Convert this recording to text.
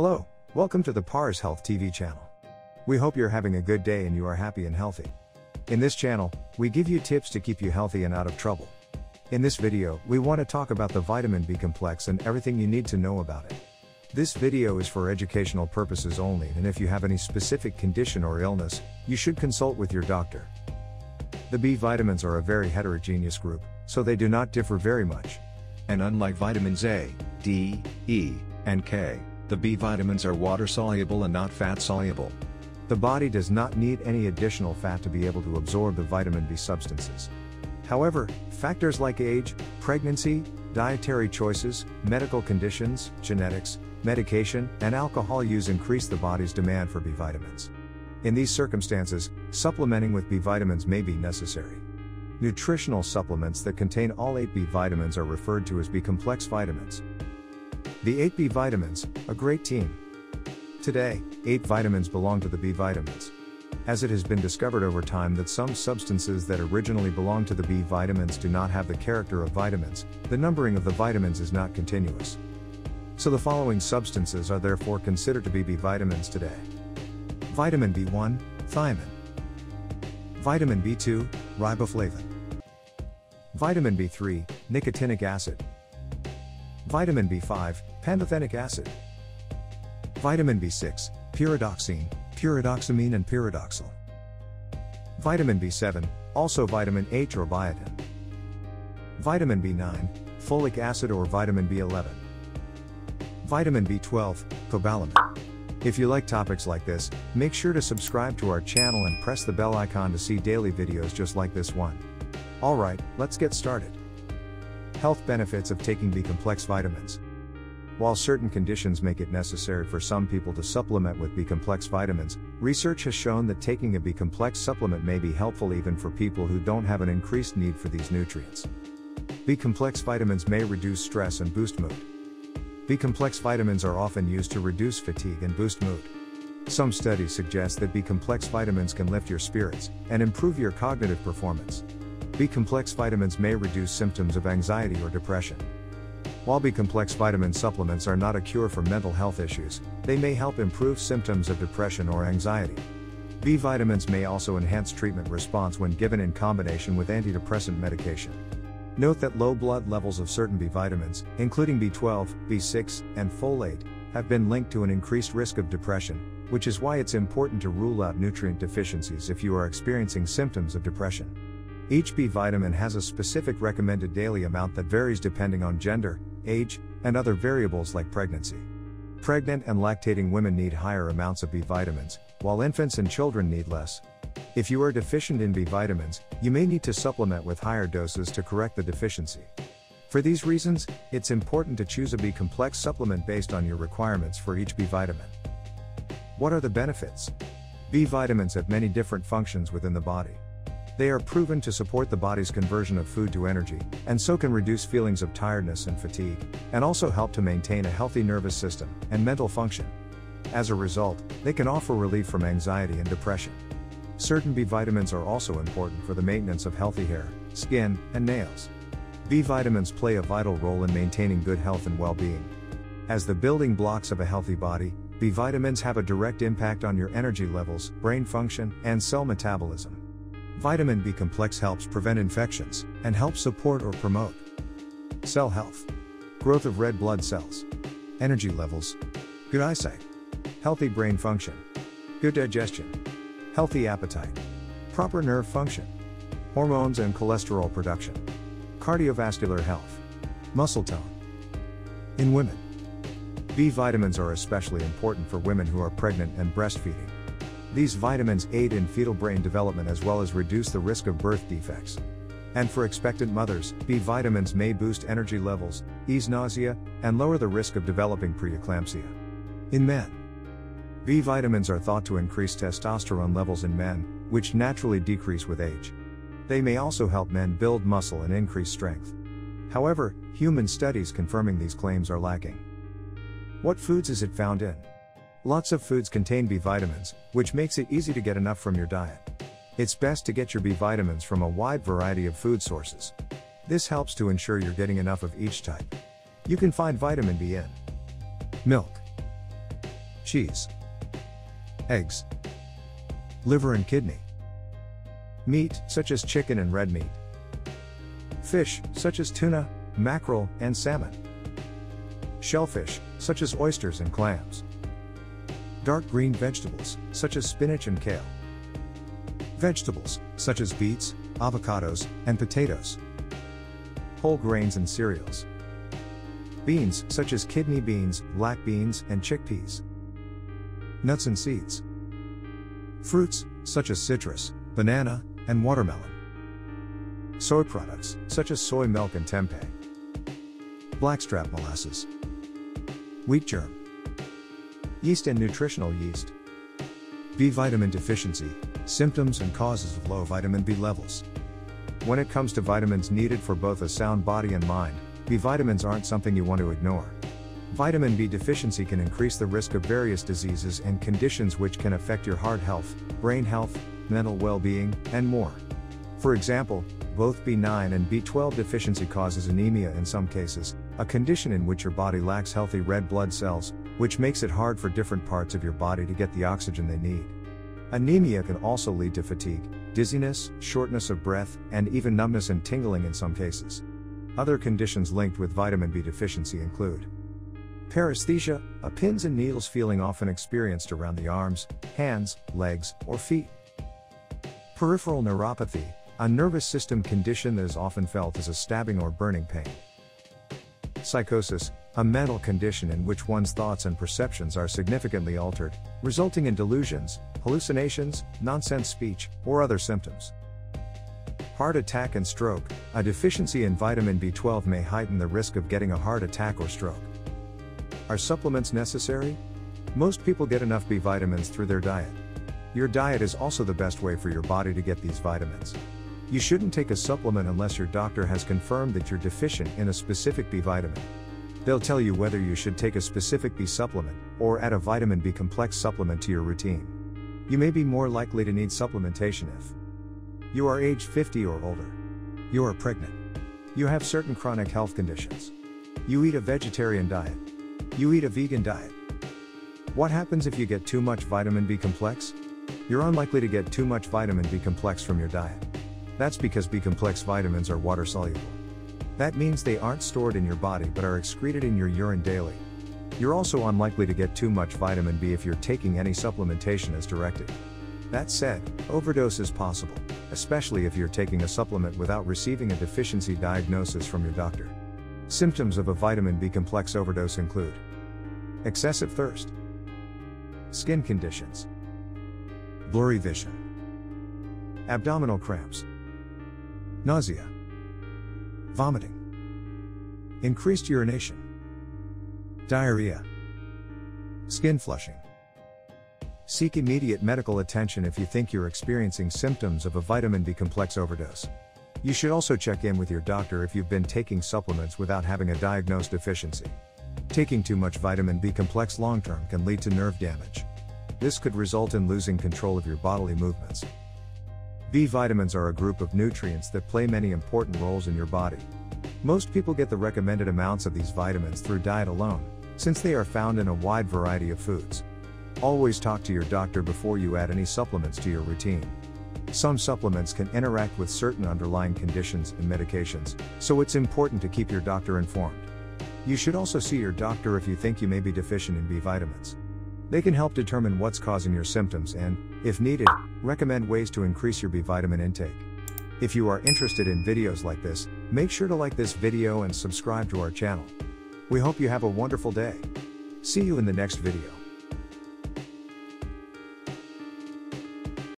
Hello, welcome to the PARS Health TV channel. We hope you're having a good day and you are happy and healthy. In this channel, we give you tips to keep you healthy and out of trouble. In this video, we want to talk about the vitamin B complex and everything you need to know about it. This video is for educational purposes only and if you have any specific condition or illness, you should consult with your doctor. The B vitamins are a very heterogeneous group, so they do not differ very much. And unlike vitamins A, D, E, and K, the B vitamins are water soluble and not fat soluble. The body does not need any additional fat to be able to absorb the vitamin B substances. However, factors like age, pregnancy, dietary choices, medical conditions, genetics, medication, and alcohol use increase the body's demand for B vitamins. In these circumstances, supplementing with B vitamins may be necessary. Nutritional supplements that contain all 8 B vitamins are referred to as B complex vitamins. The 8 B vitamins, a great team. Today, 8 vitamins belong to the B vitamins. As it has been discovered over time that some substances that originally belong to the B vitamins do not have the character of vitamins, the numbering of the vitamins is not continuous. So the following substances are therefore considered to be B vitamins today. Vitamin B1, thiamine. Vitamin B2, riboflavin. Vitamin B3, nicotinic acid. Vitamin B5, pantothenic acid. Vitamin B6, pyridoxine, pyridoxamine and pyridoxal. Vitamin B7, also vitamin H or biotin. Vitamin B9, folic acid or vitamin B11. Vitamin B12, cobalamin. If you like topics like this, make sure to subscribe to our channel and press the bell icon to see daily videos just like this one. Alright, let's get started. Health benefits of taking B complex vitamins. While certain conditions make it necessary for some people to supplement with B complex vitamins, research has shown that taking a B complex supplement may be helpful even for people who don't have an increased need for these nutrients. B complex vitamins may reduce stress and boost mood. B complex vitamins are often used to reduce fatigue and boost mood. Some studies suggest that B complex vitamins can lift your spirits and improve your cognitive performance. B complex vitamins may reduce symptoms of anxiety or depression. While B complex vitamin supplements are not a cure for mental health issues, they may help improve symptoms of depression or anxiety. B vitamins may also enhance treatment response when given in combination with antidepressant medication. Note that low blood levels of certain B vitamins, including B12, B6, and folate, have been linked to an increased risk of depression, which is why it's important to rule out nutrient deficiencies if you are experiencing symptoms of depression. Each B vitamin has a specific recommended daily amount that varies depending on gender, age, and other variables like pregnancy. Pregnant and lactating women need higher amounts of B vitamins, while infants and children need less. If you are deficient in B vitamins, you may need to supplement with higher doses to correct the deficiency. For these reasons, it's important to choose a B complex supplement based on your requirements for each B vitamin. What are the benefits? B vitamins have many different functions within the body. They are proven to support the body's conversion of food to energy, and so can reduce feelings of tiredness and fatigue, and also help to maintain a healthy nervous system and mental function. As a result, they can offer relief from anxiety and depression. Certain B vitamins are also important for the maintenance of healthy hair, skin, and nails. B vitamins play a vital role in maintaining good health and well being. As the building blocks of a healthy body, B vitamins have a direct impact on your energy levels, brain function, and cell metabolism. Vitamin B complex helps prevent infections and helps support or promote cell health, growth of red blood cells, energy levels, good eyesight, healthy brain function, good digestion, healthy appetite, proper nerve function, hormones and cholesterol production, cardiovascular health, muscle tone. In women, B vitamins are especially important for women who are pregnant and breastfeeding. These vitamins aid in fetal brain development as well as reduce the risk of birth defects. And for expectant mothers, B vitamins may boost energy levels, ease nausea, and lower the risk of developing preeclampsia. In men, B vitamins are thought to increase testosterone levels in men, which naturally decrease with age. They may also help men build muscle and increase strength. However, human studies confirming these claims are lacking. What foods is it found in? Lots of foods contain B vitamins, which makes it easy to get enough from your diet. It's best to get your B vitamins from a wide variety of food sources. This helps to ensure you're getting enough of each type. You can find vitamin B in milk, cheese, eggs, liver and kidney, meat, such as chicken and red meat, fish, such as tuna, mackerel, and salmon, shellfish, such as oysters and clams, dark green vegetables, such as spinach and kale, vegetables, such as beets, avocados, and potatoes, whole grains and cereals, beans, such as kidney beans, black beans, and chickpeas, nuts and seeds, fruits, such as citrus, banana, and watermelon, soy products, such as soy milk and tempeh, blackstrap molasses, wheat germ, yeast and nutritional yeast, B vitamin deficiency, symptoms and causes of low vitamin B levels. When it comes to vitamins needed for both a sound body and mind, B vitamins aren't something you want to ignore. Vitamin B deficiency can increase the risk of various diseases and conditions which can affect your heart health, brain health, mental well being, and more. For example, both B9 and B12 deficiency causes anemia in some cases, a condition in which your body lacks healthy red blood cells, which makes it hard for different parts of your body to get the oxygen they need. Anemia can also lead to fatigue, dizziness, shortness of breath, and even numbness and tingling in some cases. Other conditions linked with vitamin B deficiency include paresthesia, a pins and needles feeling often experienced around the arms, hands, legs, or feet. Peripheral neuropathy, a nervous system condition that is often felt as a stabbing or burning pain. Psychosis, a mental condition in which one's thoughts and perceptions are significantly altered, resulting in delusions, hallucinations, nonsense speech, or other symptoms. Heart attack and stroke, a deficiency in vitamin B12 may heighten the risk of getting a heart attack or stroke. Are supplements necessary? Most people get enough B vitamins through their diet. Your diet is also the best way for your body to get these vitamins. You shouldn't take a supplement unless your doctor has confirmed that you're deficient in a specific B vitamin. They'll tell you whether you should take a specific B supplement, or add a vitamin B complex supplement to your routine. You may be more likely to need supplementation if you are age 50 or older, you are pregnant, you have certain chronic health conditions, you eat a vegetarian diet, you eat a vegan diet. What happens if you get too much vitamin B complex? You're unlikely to get too much vitamin B complex from your diet. That's because B complex vitamins are water soluble. That means they aren't stored in your body but are excreted in your urine daily. You're also unlikely to get too much vitamin B if you're taking any supplementation as directed. That said, overdose is possible, especially if you're taking a supplement without receiving a deficiency diagnosis from your doctor. Symptoms of a vitamin B complex overdose include excessive thirst, skin conditions, blurry vision, abdominal cramps, nausea, vomiting, increased urination, diarrhea, skin flushing. Seek immediate medical attention if you think you're experiencing symptoms of a vitamin B complex overdose. You should also check in with your doctor if you've been taking supplements without having a diagnosed deficiency. Taking too much vitamin B complex long term can lead to nerve damage. This could result in losing control of your bodily movements. B vitamins are a group of nutrients that play many important roles in your body. Most people get the recommended amounts of these vitamins through diet alone, since they are found in a wide variety of foods. Always talk to your doctor before you add any supplements to your routine. Some supplements can interact with certain underlying conditions and medications, so it's important to keep your doctor informed. You should also see your doctor if you think you may be deficient in B vitamins. They can help determine what's causing your symptoms and, if needed, recommend ways to increase your B vitamin intake. If you are interested in videos like this, make sure to like this video and subscribe to our channel. We hope you have a wonderful day. See you in the next video.